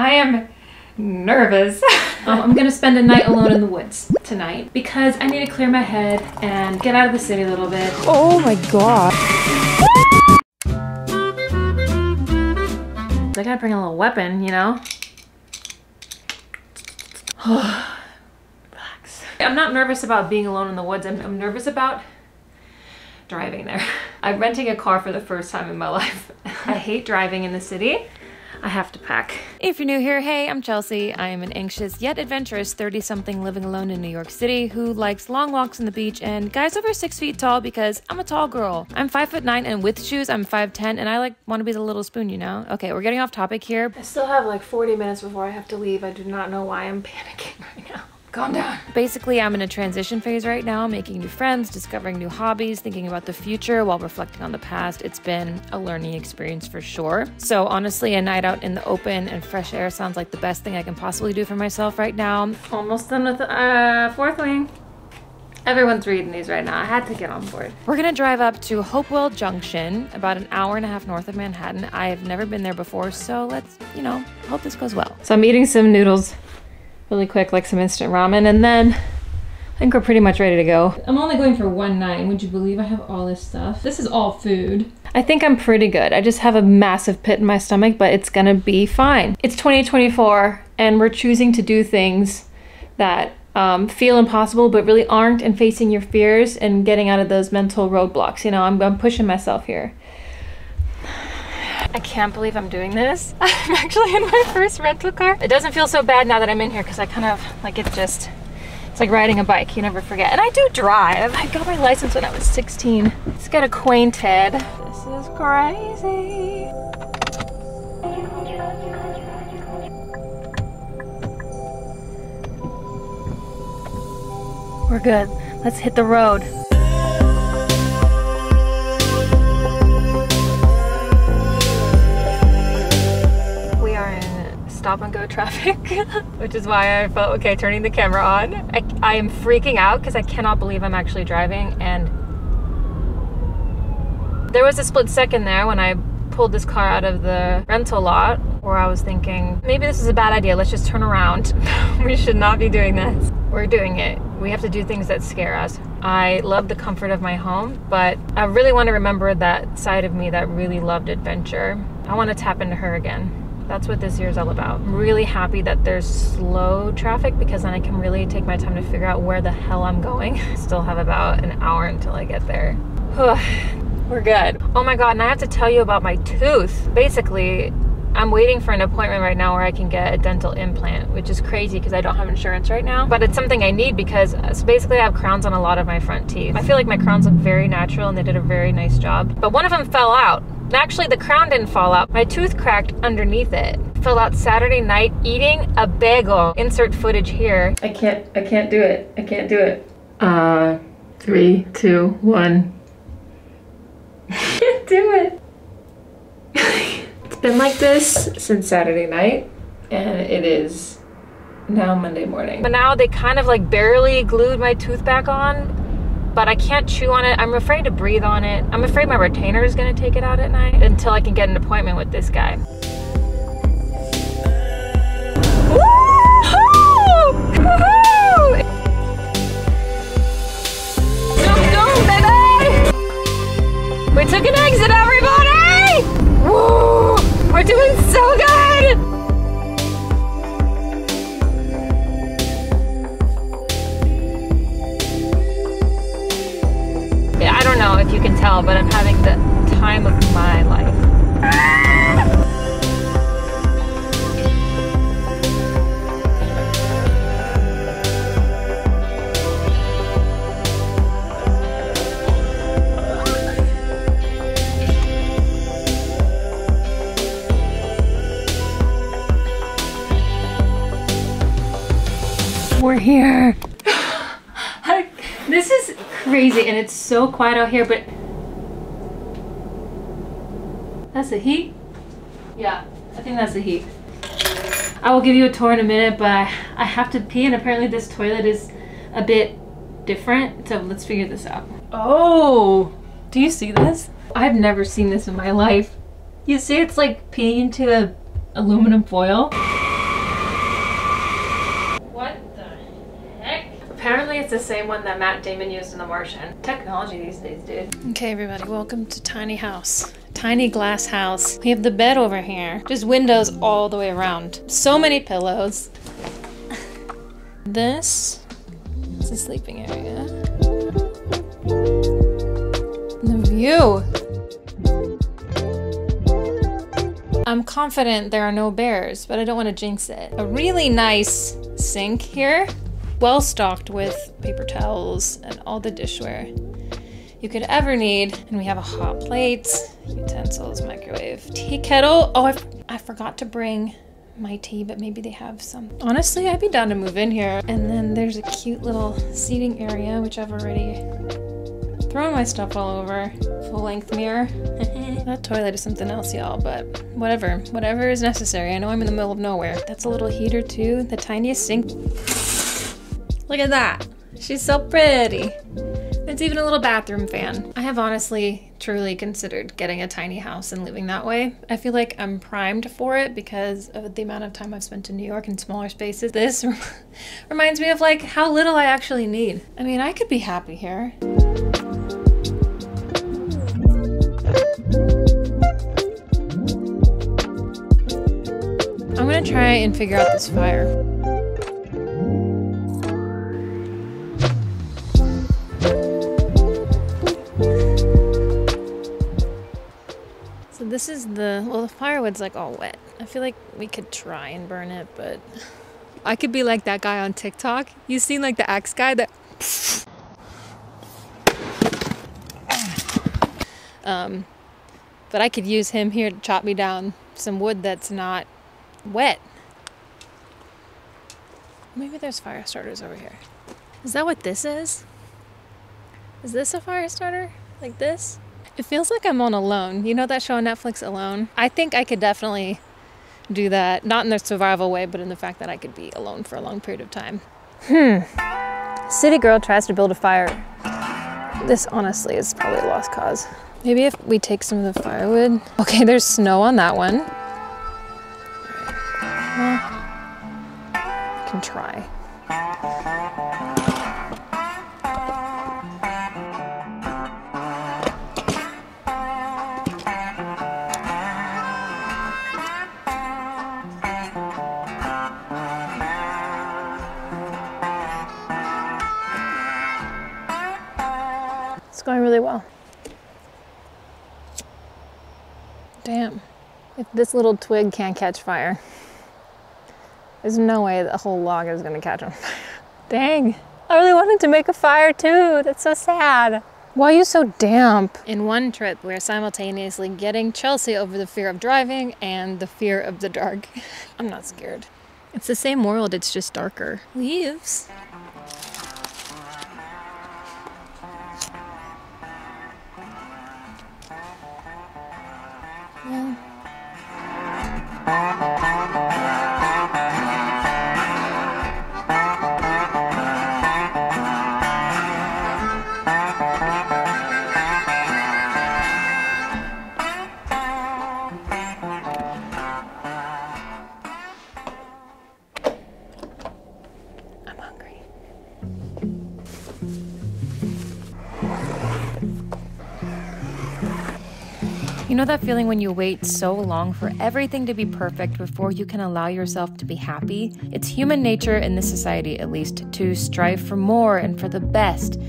I am nervous. um, I'm gonna spend a night alone in the woods tonight because I need to clear my head and get out of the city a little bit. Oh my god. I gotta bring a little weapon, you know? Relax. I'm not nervous about being alone in the woods. I'm, I'm nervous about driving there. I'm renting a car for the first time in my life. I hate driving in the city. I have to pack. If you're new here, hey, I'm Chelsea. I am an anxious yet adventurous 30 something living alone in New York City who likes long walks on the beach and guys over six feet tall because I'm a tall girl. I'm five foot nine and with shoes, I'm 5'10 and I like want to be the little spoon, you know? Okay, we're getting off topic here. I still have like 40 minutes before I have to leave. I do not know why I'm panicking right now. Calm down. Basically, I'm in a transition phase right now, making new friends, discovering new hobbies, thinking about the future while reflecting on the past. It's been a learning experience for sure. So, honestly, a night out in the open and fresh air sounds like the best thing I can possibly do for myself right now. Almost done with uh, fourth wing. Everyone's reading these right now. I had to get on board. We're gonna drive up to Hopewell Junction, about an hour and a half north of Manhattan. I have never been there before, so let's, you know, hope this goes well. So I'm eating some noodles really quick, like some instant ramen, and then I think we're pretty much ready to go. I'm only going for one night. Would you believe I have all this stuff? This is all food. I think I'm pretty good. I just have a massive pit in my stomach, but it's gonna be fine. It's 2024, and we're choosing to do things that um, feel impossible but really aren't and facing your fears and getting out of those mental roadblocks. You know, I'm, I'm pushing myself here. I can't believe I'm doing this. I'm actually in my first rental car. It doesn't feel so bad now that I'm in here because I kind of like it just it's like riding a bike, you never forget. And I do drive. I got my license when I was 16. Let's get acquainted. This is crazy. We're good. Let's hit the road. Stop and go traffic, which is why I felt okay turning the camera on. I, I am freaking out because I cannot believe I'm actually driving and there was a split second there when I pulled this car out of the rental lot where I was thinking, maybe this is a bad idea. Let's just turn around. we should not be doing this. We're doing it. We have to do things that scare us. I love the comfort of my home, but I really want to remember that side of me that really loved adventure. I want to tap into her again. That's what this year is all about. I'm really happy that there's slow traffic because then I can really take my time to figure out where the hell I'm going. I Still have about an hour until I get there. We're good. Oh my god, and I have to tell you about my tooth. Basically, I'm waiting for an appointment right now where I can get a dental implant, which is crazy because I don't have insurance right now. But it's something I need because uh, so basically I have crowns on a lot of my front teeth. I feel like my crowns look very natural and they did a very nice job. But one of them fell out. Actually, the crown didn't fall out. My tooth cracked underneath it. Fell out Saturday night eating a bagel. Insert footage here. I can't, I can't do it. I can't do it. Uh, three, two, one. can't do it. it's been like this since Saturday night, and it is now Monday morning. But now they kind of like barely glued my tooth back on, but I can't chew on it. I'm afraid to breathe on it. I'm afraid my retainer is gonna take it out at night until I can get an appointment with this guy. We're here. this is crazy and it's so quiet out here, but that's the heat? Yeah, I think that's the heat. I will give you a tour in a minute, but I have to pee and apparently this toilet is a bit different. So let's figure this out. Oh, do you see this? I've never seen this in my life. You see it's like peeing into a aluminum foil. It's the same one that Matt Damon used in The Martian. Technology these days, dude. Okay, everybody, welcome to Tiny House. Tiny glass house. We have the bed over here. Just windows all the way around. So many pillows. This is the sleeping area. The view. I'm confident there are no bears, but I don't want to jinx it. A really nice sink here, well stocked with paper towels and all the dishware you could ever need. And we have a hot plate, utensils, microwave, tea kettle. Oh, I, I forgot to bring my tea, but maybe they have some. Honestly, I'd be down to move in here. And then there's a cute little seating area, which I've already thrown my stuff all over. Full length mirror. that toilet is something else, y'all, but whatever. Whatever is necessary. I know I'm in the middle of nowhere. That's a little heater too. The tiniest sink. Look at that. She's so pretty. It's even a little bathroom fan. I have honestly, truly considered getting a tiny house and living that way. I feel like I'm primed for it because of the amount of time I've spent in New York in smaller spaces. This reminds me of like how little I actually need. I mean, I could be happy here. I'm gonna try and figure out this fire. This is the, well, the firewood's like all wet. I feel like we could try and burn it, but I could be like that guy on TikTok. You seen like the axe guy that. Um, but I could use him here to chop me down some wood that's not wet. Maybe there's fire starters over here. Is that what this is? Is this a fire starter? Like this? It feels like I'm on Alone. You know that show on Netflix, Alone? I think I could definitely do that. Not in the survival way, but in the fact that I could be alone for a long period of time. Hmm. City girl tries to build a fire. This honestly is probably a lost cause. Maybe if we take some of the firewood. Okay, there's snow on that one. Well, can try. This little twig can't catch fire, there's no way the whole log is gonna catch on fire. Dang. I really wanted to make a fire too. That's so sad. Why are you so damp? In one trip, we're simultaneously getting Chelsea over the fear of driving and the fear of the dark. I'm not scared. It's the same world, it's just darker. Leaves. You know that feeling when you wait so long for everything to be perfect before you can allow yourself to be happy? It's human nature in this society, at least, to strive for more and for the best.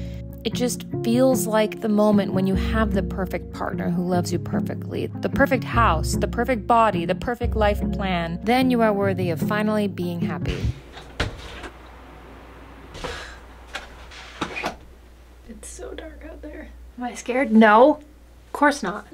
It just feels like the moment when you have the perfect partner who loves you perfectly, the perfect house, the perfect body, the perfect life plan. Then you are worthy of finally being happy. It's so dark out there. Am I scared? No. Of course not.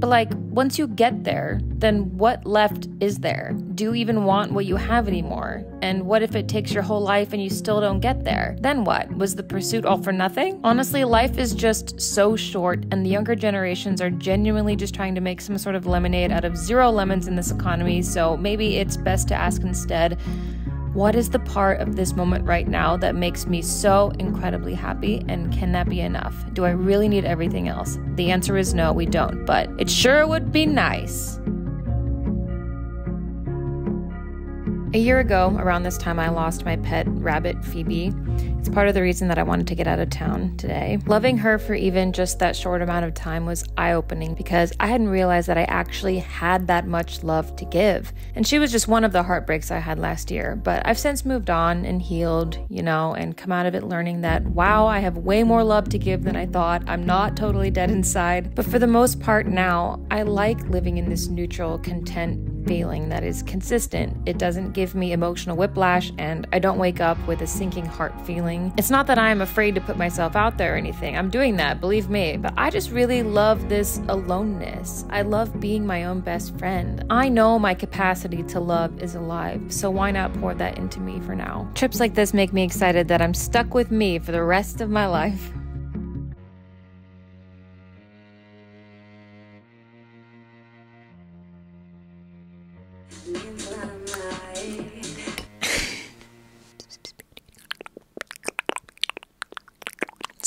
But like, once you get there, then what left is there? Do you even want what you have anymore? And what if it takes your whole life and you still don't get there? Then what? Was the pursuit all for nothing? Honestly, life is just so short, and the younger generations are genuinely just trying to make some sort of lemonade out of zero lemons in this economy, so maybe it's best to ask instead what is the part of this moment right now that makes me so incredibly happy and can that be enough? Do I really need everything else? The answer is no, we don't, but it sure would be nice. A year ago, around this time, I lost my pet rabbit, Phoebe. It's part of the reason that I wanted to get out of town today. Loving her for even just that short amount of time was eye opening because I hadn't realized that I actually had that much love to give. And she was just one of the heartbreaks I had last year. But I've since moved on and healed, you know, and come out of it learning that, wow, I have way more love to give than I thought. I'm not totally dead inside. But for the most part now, I like living in this neutral, content, feeling that is consistent. It doesn't give me emotional whiplash, and I don't wake up with a sinking heart feeling. It's not that I'm afraid to put myself out there or anything. I'm doing that, believe me, but I just really love this aloneness. I love being my own best friend. I know my capacity to love is alive, so why not pour that into me for now? Trips like this make me excited that I'm stuck with me for the rest of my life.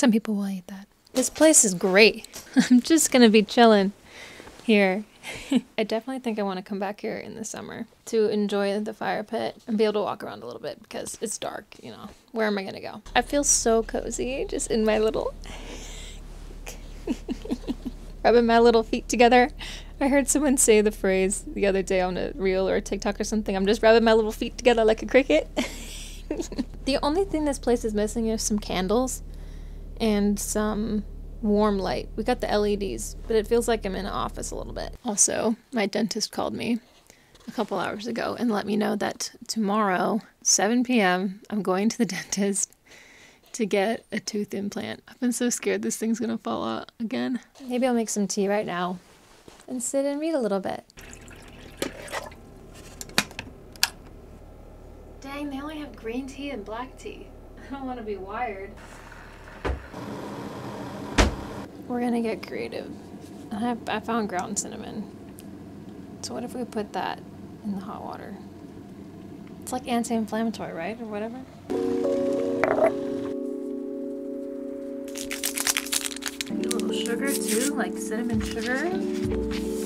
Some people will eat that. This place is great. I'm just gonna be chilling here. I definitely think I want to come back here in the summer to enjoy the fire pit and be able to walk around a little bit because it's dark, you know. Where am I gonna go? I feel so cozy just in my little rubbing my little feet together. I heard someone say the phrase the other day on a reel or a TikTok or something. I'm just rubbing my little feet together like a cricket. the only thing this place is missing is some candles and some warm light. We got the LEDs, but it feels like I'm in an office a little bit. Also, my dentist called me a couple hours ago and let me know that tomorrow, 7 p.m., I'm going to the dentist to get a tooth implant. I've been so scared this thing's gonna fall out again. Maybe I'll make some tea right now and sit and read a little bit. Dang, they only have green tea and black tea. I don't want to be wired. We're gonna get creative. I, I found ground cinnamon. So what if we put that in the hot water? It's like anti-inflammatory, right? Or whatever. a little sugar too, like cinnamon sugar.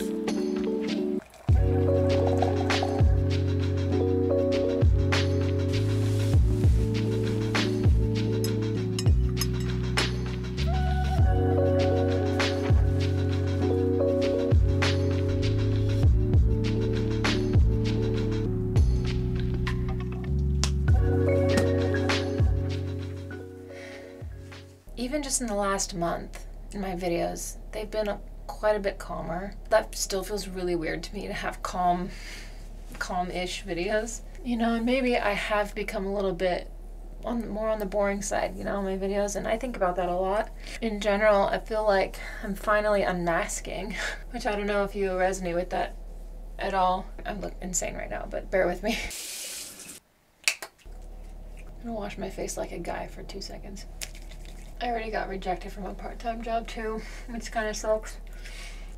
Just in the last month in my videos, they've been a, quite a bit calmer. That still feels really weird to me to have calm, calm-ish videos. You know, and maybe I have become a little bit on more on the boring side, you know, my videos, and I think about that a lot. In general, I feel like I'm finally unmasking, which I don't know if you resonate with that at all. I'm look insane right now, but bear with me. I'm gonna wash my face like a guy for two seconds. I already got rejected from a part-time job too, which kind of sucks.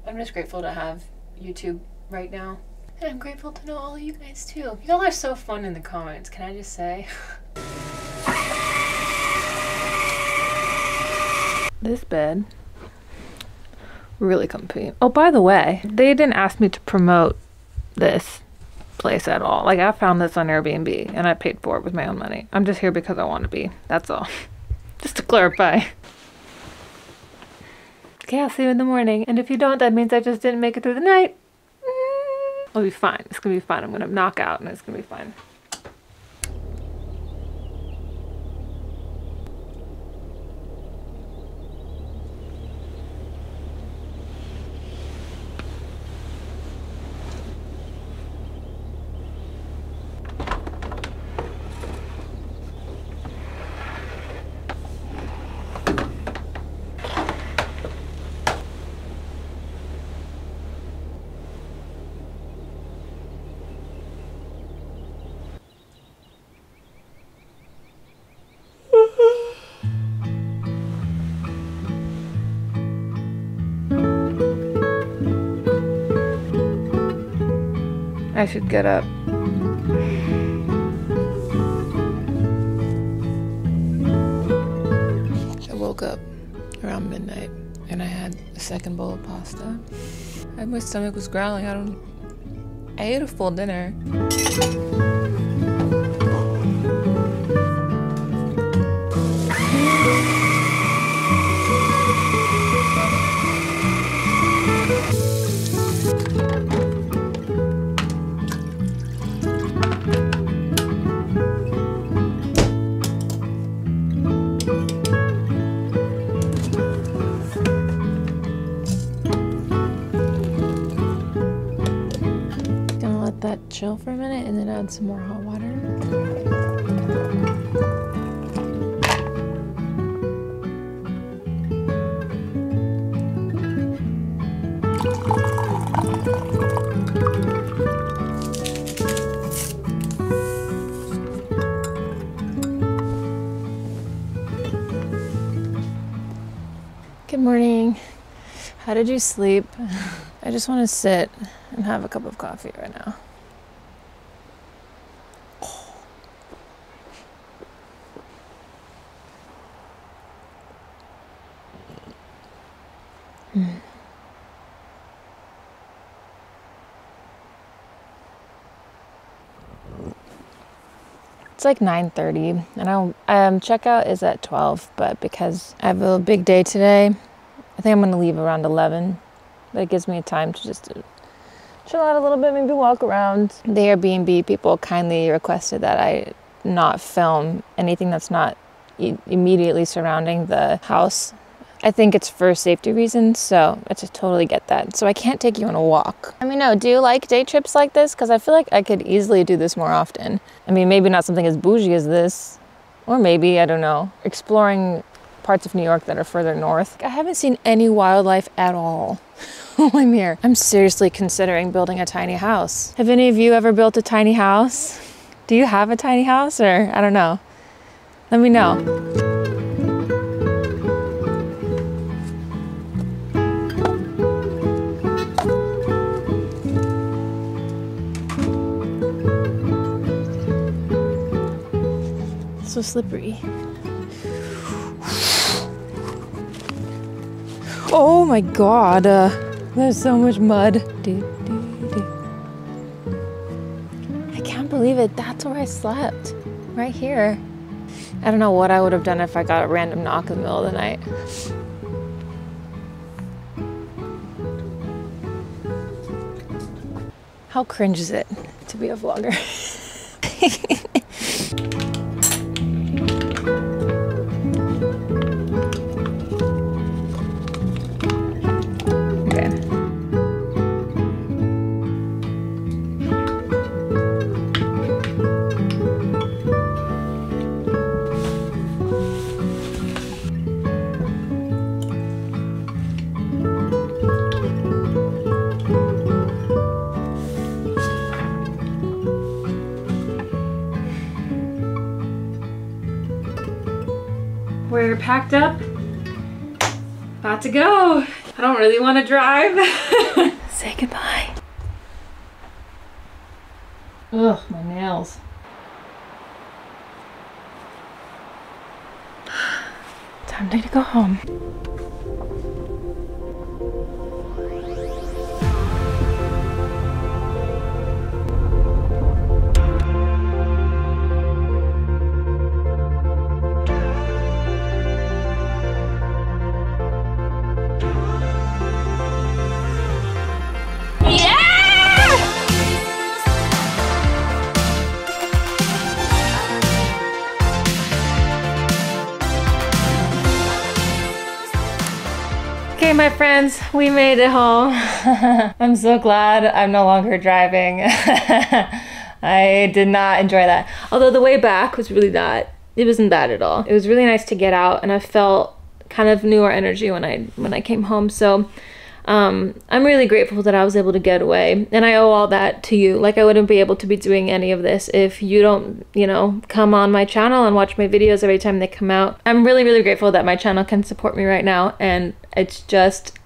I'm just grateful to have YouTube right now. And I'm grateful to know all of you guys too. Y'all are so fun in the comments, can I just say? this bed, really comfy. Oh, by the way, they didn't ask me to promote this place at all. Like I found this on Airbnb and I paid for it with my own money. I'm just here because I want to be. That's all. Just to clarify. Okay, I'll see you in the morning. And if you don't, that means I just didn't make it through the night. Mm, I'll be fine. It's gonna be fine. I'm gonna knock out and it's gonna be fine. I should get up. I woke up around midnight and I had a second bowl of pasta. And my stomach was growling. I don't I ate a full dinner. chill for a minute and then add some more hot water. Good morning. How did you sleep? I just want to sit and have a cup of coffee right now. It's like 9:30, and I um, checkout is at 12. But because I have a big day today, I think I'm gonna leave around 11. But it gives me time to just chill out a little bit, maybe walk around. The Airbnb people kindly requested that I not film anything that's not immediately surrounding the house I think it's for safety reasons, so I just totally get that. So I can't take you on a walk. I mean, no, do you like day trips like this? Because I feel like I could easily do this more often. I mean, maybe not something as bougie as this, or maybe, I don't know, exploring parts of New York that are further north. I haven't seen any wildlife at all while I'm here. I'm seriously considering building a tiny house. Have any of you ever built a tiny house? Do you have a tiny house or I don't know? Let me know. So slippery. Oh my god, uh, there's so much mud. I can't believe it. That's where I slept. Right here. I don't know what I would have done if I got a random knock in the middle of the night. How cringe is it to be a vlogger? We're packed up, about to go. I don't really want to drive. Say goodbye. Ugh, my nails. Time to go home. My friends, we made it home. I'm so glad I'm no longer driving. I did not enjoy that. Although the way back was really not, it wasn't bad at all. It was really nice to get out and I felt kind of newer energy when I when I came home. So um, I'm really grateful that I was able to get away. And I owe all that to you. Like, I wouldn't be able to be doing any of this if you don't, you know, come on my channel and watch my videos every time they come out. I'm really, really grateful that my channel can support me right now. And it's just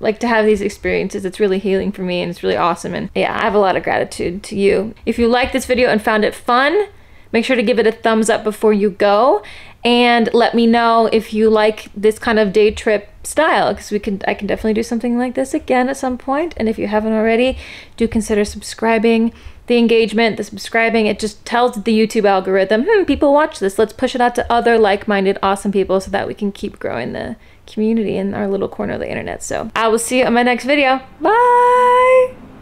like to have these experiences it's really healing for me and it's really awesome and yeah i have a lot of gratitude to you if you liked this video and found it fun make sure to give it a thumbs up before you go and let me know if you like this kind of day trip style because we can I can definitely do something like this again at some point. And if you haven't already do consider subscribing. The engagement the subscribing it just tells the YouTube algorithm hmm people watch this. Let's push it out to other like-minded awesome people so that we can keep growing the community in our little corner of the internet. So I will see you on my next video. Bye